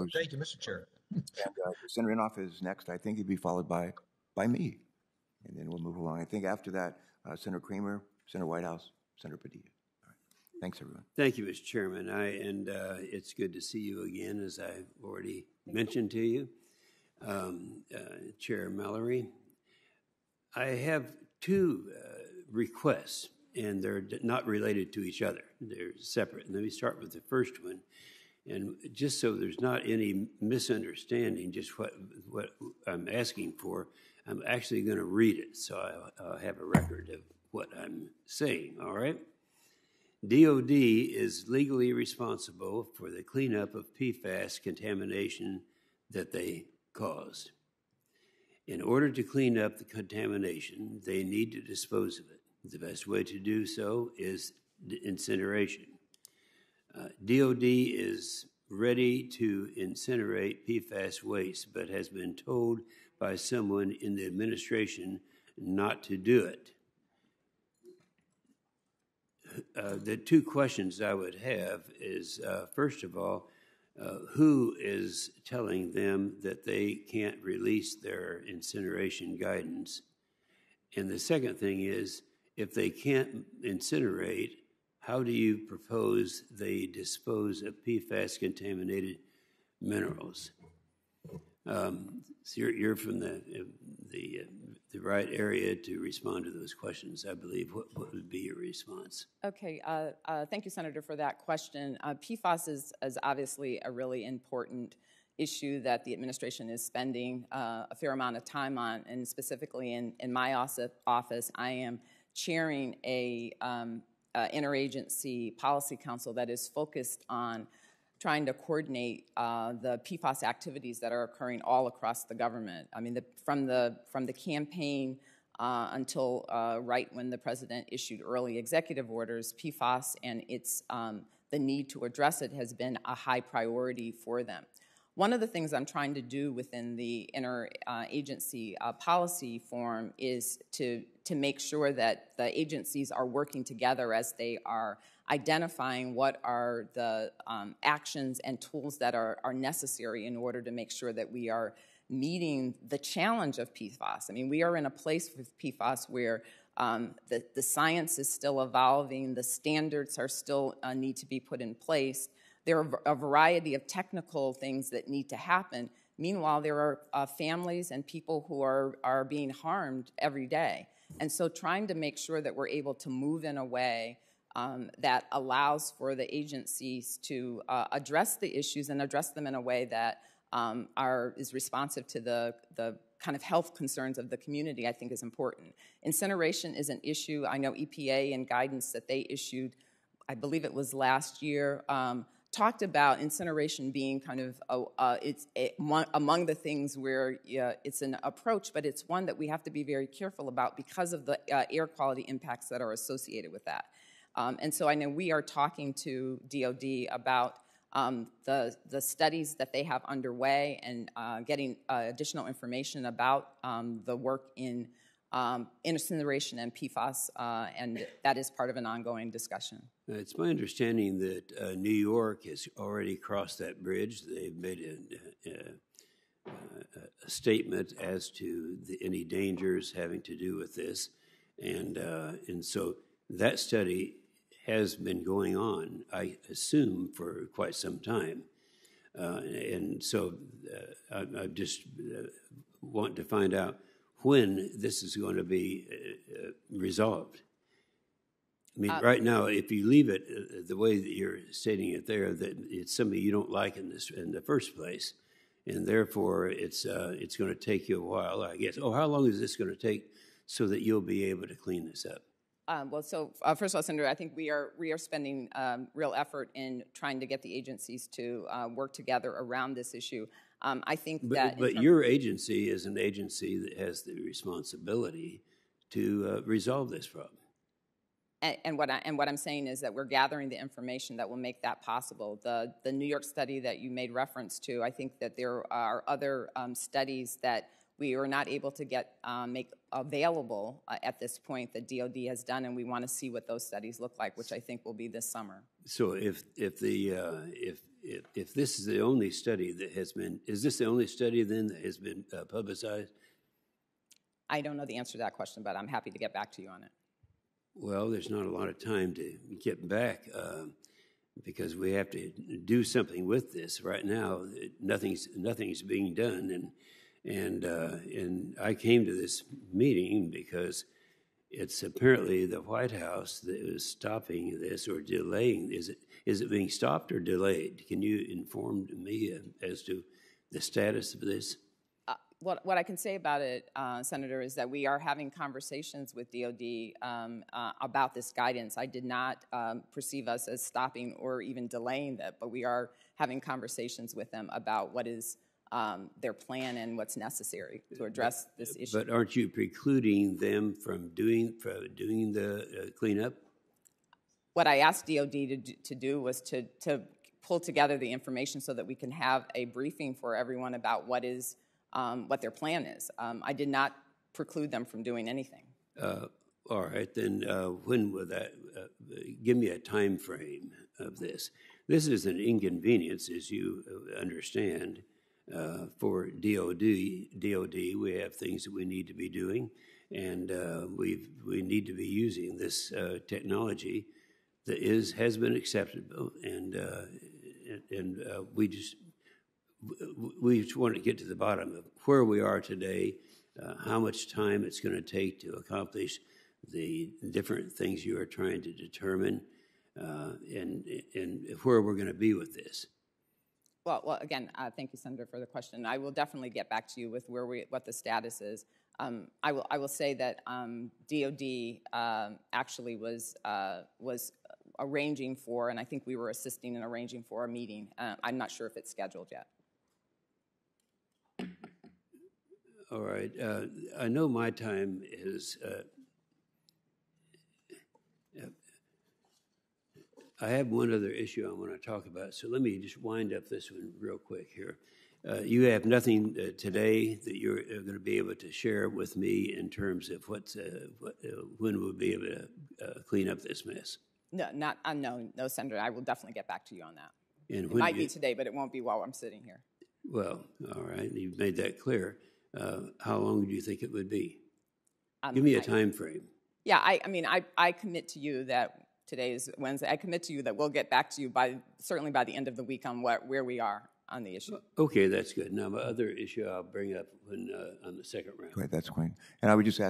opposed? Thank you, Mr. Chair. And uh, Senator Inhofe is next. I think he'd be followed by, by me. And then we'll move along. I think after that, uh, Senator Cramer, Senator Whitehouse, Senator Padilla. All right. Thanks, everyone. Thank you, Mr. Chairman. I, and uh, it's good to see you again, as I've already mentioned to you. Um, uh, Chair Mallory, I have two uh, requests, and they're not related to each other. They're separate. Let me start with the first one. And just so there's not any misunderstanding, just what, what I'm asking for, I'm actually going to read it so I'll, have a record of what I'm saying, all right? DOD is legally responsible for the cleanup of PFAS contamination that they caused. In order to clean up the contamination, they need to dispose of it. The best way to do so is incineration. DOD is ready to incinerate PFAS waste, but has been told by someone in the administration not to do it. Uh, the two questions I would have is uh, first of all, uh, who is telling them that they can't release their incineration guidance? And the second thing is, if they can't incinerate, how do you propose they dispose of PFAS contaminated minerals? Um, so you're, you're from the, the, the right area to respond to those questions, I believe. What, what would be your response? Okay, uh, uh, thank you, Senator, for that question. Uh, PFAS is, is obviously a really important issue that the administration is spending uh, a fair amount of time on, and specifically in, in my office, I am chairing a um, uh, interagency policy council that is focused on trying to coordinate uh, the PFAS activities that are occurring all across the government. I mean, the, from the from the campaign uh, until uh, right when the president issued early executive orders, PFAS and its um, the need to address it has been a high priority for them. One of the things I'm trying to do within the interagency uh, policy forum is to, to make sure that the agencies are working together as they are identifying what are the um, actions and tools that are, are necessary in order to make sure that we are meeting the challenge of PFAS. I mean, we are in a place with PFAS where um, the, the science is still evolving, the standards are still uh, need to be put in place. There are a variety of technical things that need to happen. Meanwhile, there are uh, families and people who are, are being harmed every day. And so, trying to make sure that we're able to move in a way um, that allows for the agencies to uh, address the issues and address them in a way that um, are, is responsive to the, the kind of health concerns of the community, I think is important. Incineration is an issue. I know EPA and guidance that they issued, I believe it was last year, um, talked about incineration being kind of a, it's a, among the things where it's an approach, but it's one that we have to be very careful about because of the uh, air quality impacts that are associated with that. Um, and so I know we are talking to DoD about um, the, the studies that they have underway and uh, getting uh, additional information about um, the work in um, incineration and PFAS, uh, and that is part of an ongoing discussion. It's my understanding that uh, New York has already crossed that bridge. They've made a, a, a statement as to the, any dangers having to do with this, and uh, and so that study has been going on, I assume, for quite some time. Uh, and so uh, I, I, just uh, want to find out when this is going to be uh, uh, resolved. I mean, uh, right now, if you leave it the way that you're stating it there, that it's something you don't like in this in the first place, and therefore it's it's going to take you a while, I guess. Oh, how long is this going to take so that you'll be able to clean this up? Um, well, so uh, first of all, Senator, I think we are we are spending um, real effort in trying to get the agencies to uh, work together around this issue. Um, I think but, that. But your agency is an agency that has the responsibility to uh, resolve this problem. And, and, what I, and what I'm saying is that we're gathering the information that will make that possible. The the New York study that you made reference to, I think that there are other um, studies that we were not able to get um, make available uh, at this point that DOD has done, and we want to see what those studies look like, which I think will be this summer. So if, if the, uh, if, if, if this is the only study that has been, is this the only study then that has been uh, publicized? I don't know the answer to that question, but I'm happy to get back to you on it. Well, there's not a lot of time to get back um, because we have to do something with this. Right now, nothing's nothing's being done, and and uh, and I came to this meeting because it's apparently the White House that is stopping this or delaying. Is it is it being stopped or delayed? Can you inform me uh, as to the status of this? What, what I can say about it, uh, Senator, is that we are having conversations with DOD um, uh, about this guidance. I did not um, perceive us as stopping or even delaying that, but we are having conversations with them about what is um, their plan and what's necessary to address this issue. But aren't you precluding them from doing from doing the uh, cleanup? what I asked DOD to, do- to do was to, to pull together the information so that we can have a briefing for everyone about what is, um, what their plan is. Um, I did not preclude them from doing anything. Uh, All right, then uh, when will that, uh, give me a time frame of this. This is an inconvenience, as you uh, understand, uh, for DOD. DOD, we have things that we need to be doing, and uh, we we need to be using this uh, technology that is, has been acceptable, and, uh, and- uh, we just, we just want to get to the bottom of where we are today, uh, how much time it's going to take to accomplish the different things you are trying to determine, and, and where we're going to be with this. Well, well, again, uh, thank you, Senator, for the question. I will definitely get back to you with where we, what the status is. Um, I will, I will say that um, DOD um, actually was, uh, was arranging for, and I think we were assisting in arranging for a meeting. Uh, I'm not sure if it's scheduled yet. All right, uh, I know my time is, I have one other issue I want to talk about, so let me just wind up this one real quick here. Uh, You have nothing uh, today that you're going to be able to share with me in terms of what's, uh, what, uh, when we'll be able to uh, clean up this mess? No, not, uh, no, no, Senator, I will definitely get back to you on that. And It might you- be today, but it won't be while I'm sitting here. Well, all right, you've made that clear. Uh, How long do you think it would be? Um, Give me a I- time frame. Yeah, I, I mean, I, I commit to you that today is Wednesday. I commit to you that we'll get back to you by, certainly by the end of the week on what, where we are on the issue. Okay, that's good. Now, my other issue I'll bring up when, uh, on the second round. Right, that's fine. And I would just ask